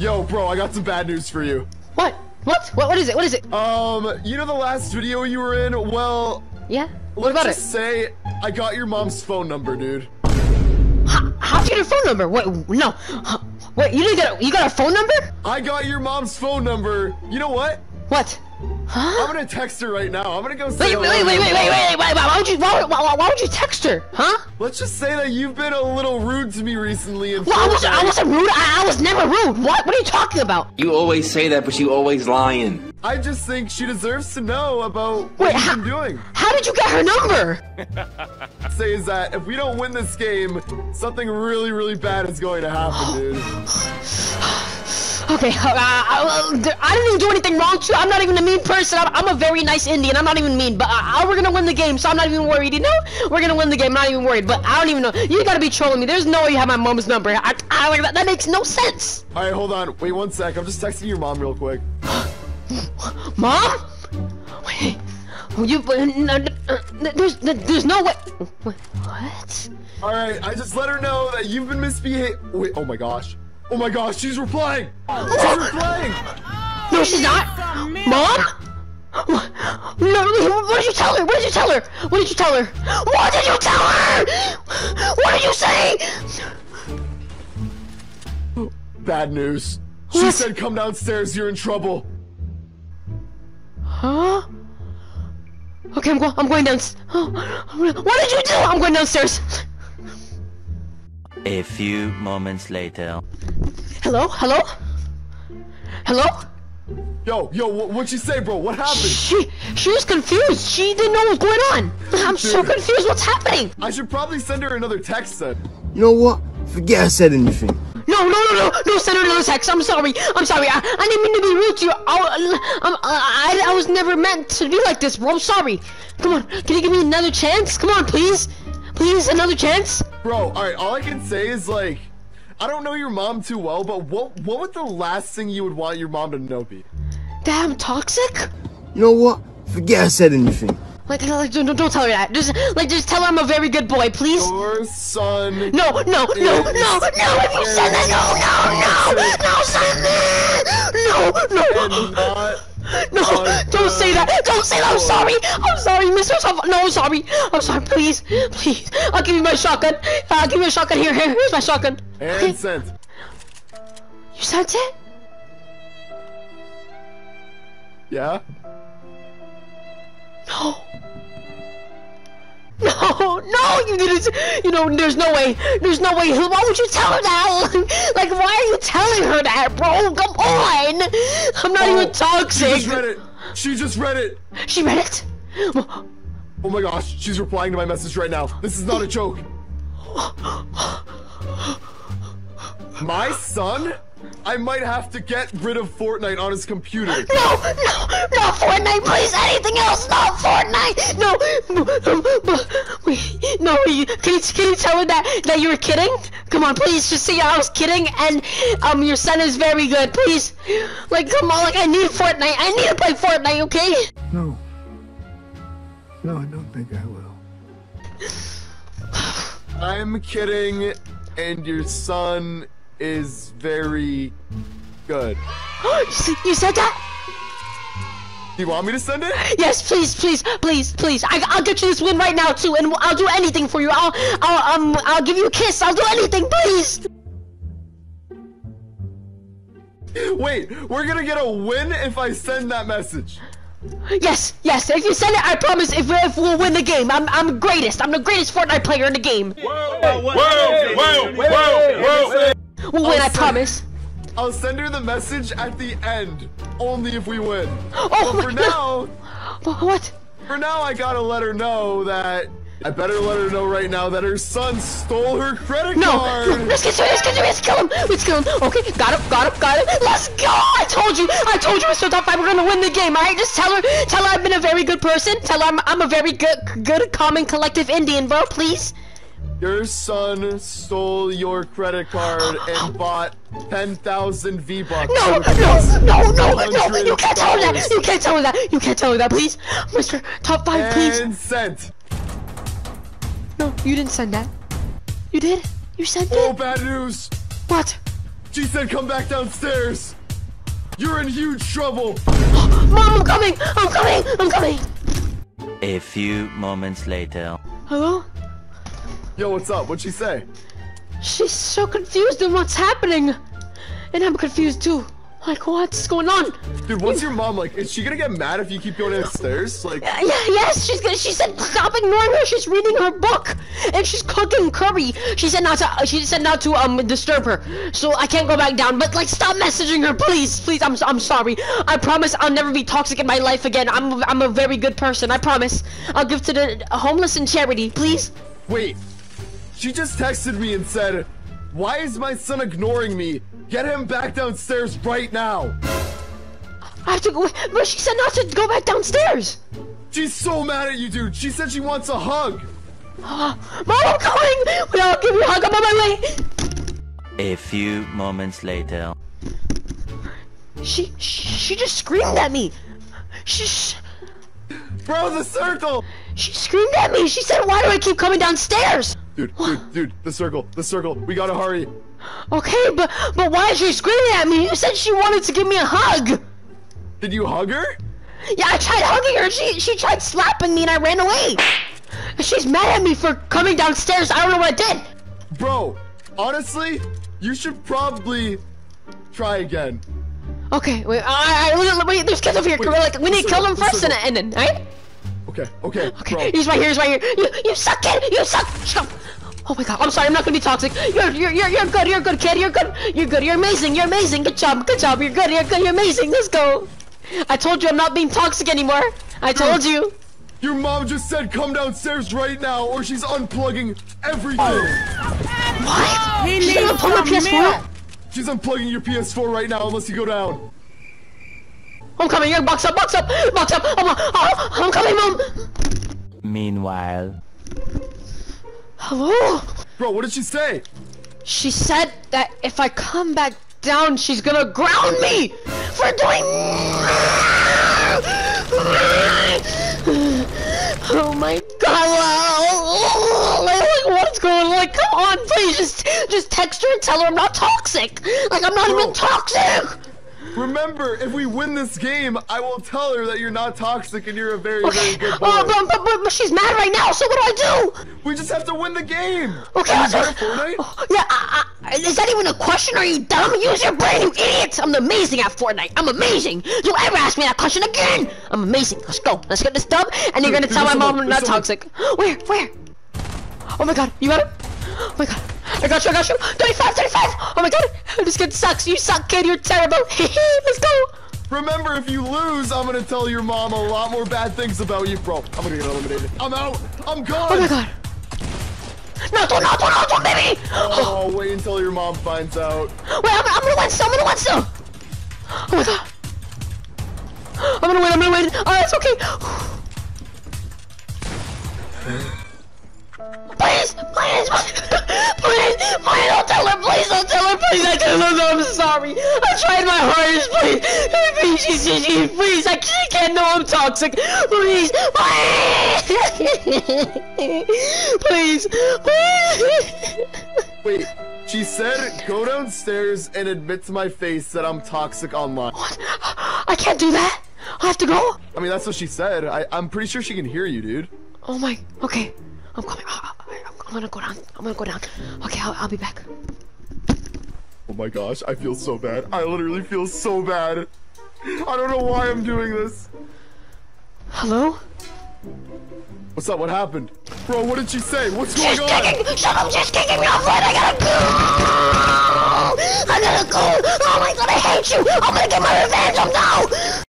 Yo, bro, I got some bad news for you. What? What? What? What is it? What is it? Um, you know the last video you were in? Well, Yeah. What about it? say I got your mom's phone number, dude. How, how'd you get her phone number? What? no. Wait, you didn't get a, you got a phone number? I got your mom's phone number. You know what? What? Huh? I'm gonna text her right now. I'm gonna go say wait, hello wait, to wait, your wait, wait, wait, wait, why would you, why, why, why, why would you text her? Huh? Let's just say that you've been a little rude to me recently and Well, I was, I wasn't rude. I, I was never rude. What? What are you talking about? You always say that, but you always lying. I just think she deserves to know about what Wait, you've been doing. How did you get her number? Say is that if we don't win this game, something really, really bad is going to happen, dude. Okay, uh, I, I didn't even do anything wrong to you. I'm not even a mean person. I'm, I'm a very nice Indian. I'm not even mean. But uh, we're gonna win the game, so I'm not even worried. You know, we're gonna win the game. I'm not even worried. But I don't even know. You gotta be trolling me. There's no way you have my mom's number. I, I, like that, that makes no sense. All right, hold on. Wait one sec. I'm just texting your mom real quick. Mom? Wait, you? uh, no, uh, There's, there's no way. What? All right, I just let her know that you've been misbehaving. Wait, oh my gosh. Oh my gosh, she's replying. She's replying. No, she's not. Mom? What? No, what did you tell her? What did you tell her? What did you tell her? What did you tell her? What did you say? Bad news. She What? said come downstairs, you're in trouble. Huh? Okay, I'm going. I'm going down. What did you do? I'm going downstairs. A few moments later. Hello? Hello? Hello? Yo, yo, what'd she say, bro? What happened? She she was confused. She didn't know what was going on. I'm so confused. What's happening? I should probably send her another text then. You know what? Forget I said anything. No, no, no, no, no, send her another text. I'm sorry. I'm sorry. I, I didn't mean to be rude to you. I, I, I, I was never meant to be like this, bro. I'm sorry. Come on. Can you give me another chance? Come on, please. Please, another chance? Bro, alright, all I can say is like, I don't know your mom too well, but what what would the last thing you would want your mom to know be? That I'm toxic? You know what? Forget I said anything. Like, like don't, don't tell her that. Just, like, just tell her I'm a very good boy, please. Your son. No, no, no, no, no, if you send that, no, no, no, no, send that! No, and no, not no, oh, don't say that, don't say that, I'm oh. sorry, I'm sorry, Mr. No, I'm sorry, I'm sorry, please, please, I'll give you my shotgun, I'll give you a shotgun, here, here, here's my shotgun. Okay, and sent. you sent it? Yeah? No. No, no, you didn't. You know, there's no way. There's no way. Why would you tell her that? Like, why are you telling her that, bro? Come on. I'm not even toxic. She just read it. She just read it. She read it. Oh my gosh, she's replying to my message right now. This is not a joke. My son? I might have to get rid of Fortnite on his computer. No, no, not Fortnite, please. Anything else, not Fortnite. No, wait, no. you- Can you can you tell her that that you were kidding? Come on, please. Just say I was kidding, and um, your son is very good. Please, like, come on, like I need Fortnite. I need to play Fortnite. Okay. No. No, I don't think I will. I'm kidding, and your son is very good. you said that? Do you want me to send it? Yes, please, please, please, please. I, I'll get you this win right now too, and I'll do anything for you. I'll, I'll, um, I'll give you a kiss. I'll do anything, please. Wait, we're gonna get a win if I send that message. Yes, yes. If you send it, I promise. If, if we'll win the game, I'm, I'm greatest. I'm the greatest Fortnite player in the game. Whoa, whoa, Whoa, whoa, whoa, We'll win. I promise. I'll send her the message at the end, only if we win. Oh But for now. What? for now, I gotta let her know that. I better let her know right now that her son stole her credit No, card. no, let's get to it. Let's get to it. Let's kill him. Let's kill him. Okay, got him. Got him. Got him. Let's go. I told you. I told you, Mr. Top Five. We're gonna win the game. All right, just tell her. Tell her I've been a very good person. Tell her I'm, I'm a very good, good, common, collective Indian, bro. Please. Your son stole your credit card and bought 10,000 V-Bucks. No, no, no, no, no. You can't tell her that. You can't tell her that. You can't tell her that, please, Mr. Top Five, please. And sent. No, you didn't send that. You did? You sent Oh, it? bad news. What? She said come back downstairs. You're in huge trouble. Mom, I'm coming! I'm coming! I'm coming! A few moments later. Hello? Yo, what's up? What'd she say? She's so confused in what's happening. And I'm confused too. Like, what's going on? Dude, what's your mom like? Is she gonna get mad if you keep going downstairs? Like, Yeah, yes, she's gonna, she said stop ignoring her. She's reading her book and she's cooking curry. She said not to. She said not to um disturb her. So I can't go back down. But like, stop messaging her, please, please. I'm I'm sorry. I promise I'll never be toxic in my life again. I'm I'm a very good person. I promise. I'll give to the homeless and charity, please. wait. She just texted me and said, "Why is my son ignoring me? Get him back downstairs right now." I have to go. But she said not to go back downstairs. She's so mad at you, dude. She said she wants a hug. Ah, Mom, I'm coming. Wait, I'll give you a hug. I'm on my way. A few moments later. She she, she just screamed at me. She. sh- Bro, the circle. She screamed at me. She said, "Why do I keep coming downstairs?" Dude, dude, dude, the circle, the circle. We gotta hurry. Okay, but but why is she screaming at me? You said she wanted to give me a hug. Did you hug her? Yeah, I tried hugging her. She she tried slapping me, and I ran away. She's mad at me for coming downstairs. I don't know what I did. Bro, honestly, you should probably try again. Okay, wait, I, I, wait, wait, there's kids over here. Wait, like, we need to kill them first, and, and then, right? Okay, okay, Okay, bro. he's right here. He's right here. You, you suck, kid. You suck. Shut up. Oh my god, I'm sorry. I'm not gonna be toxic. You're, you're, you're, you're good. You're good, kid. You're good. You're good. You're amazing. You're amazing. Good job. Good job. You're good. You're good. You're amazing. Let's go. I told you I'm not being toxic anymore. I told you. Your mom just said come downstairs right now or she's unplugging everything. What? He She's gonna needs my PS4. milk. She's unplugging your PS4 right now unless you go down. I'm coming. Here, box up. Box up. Box up. I'm, oh, I'm coming, mom. Meanwhile. Hello. Bro, what did she say? She said that if I come back down, she's gonna ground me for doing. Oh my god! Like, what's going on? Like, come on, please, just just text her and tell her I'm not toxic. Like, I'm not Bro. even toxic. Remember, if we win this game, I will tell her that you're not toxic and you're a very, Okay. very good oh, boy. Oh, but, but, but, but she's mad right now. So what do I do? we just have to win the game. Okay, Are you good at Fortnite? Oh, yeah, I, I, is that even a question? Are you dumb? Use your brain, you idiots! I'm amazing at Fortnite. I'm amazing. Don't ever ask me that question again. I'm amazing. Let's go. Let's get this dub, and you're gonna Dude, tell my there's mom someone- I'm not there's toxic. Where? Where? Oh my god, you got him? Oh my god. I got you, I got you. 35, 35! Oh my god! This kid sucks. You suck, kid. You're terrible. Let's go. Remember, if you lose, I'm gonna tell your mom a lot more bad things about you, bro. I'm gonna get eliminated. I'm out. I'm gone. Oh my god. No, don't, no, don't, no, don't, baby! Oh, wait until your mom finds out. Wait, I'm, I'm gonna win still, I'm gonna win still! Oh my god! I'm gonna win, I'm gonna win! Oh, it's okay! Please, please, please, please please don't tell her, please don't tell her, please, I tell her, I'm sorry. I tried my hardest, please, please, she, she, she, please, I she can't know I'm toxic, please, please, please, please. Wait, she said go downstairs and admit to my face that I'm toxic online. What? I can't do that. I have to go. I mean, that's what she said. I, I'm pretty sure she can hear you, dude. Oh my. Okay. I'm coming. I'm, gonna go down. I'm gonna go down. Okay, I'll, I'll be back. Oh my gosh, I feel so bad. I literally feel so bad. I don't know why I'm doing this. Hello? What's up? What happened? Bro, what did she say? What's She's going on? kicking. Shut up. She's kicking me off. I gotta go. I gotta go. Oh my god, I hate you. I'm gonna get my revenge. I'm now.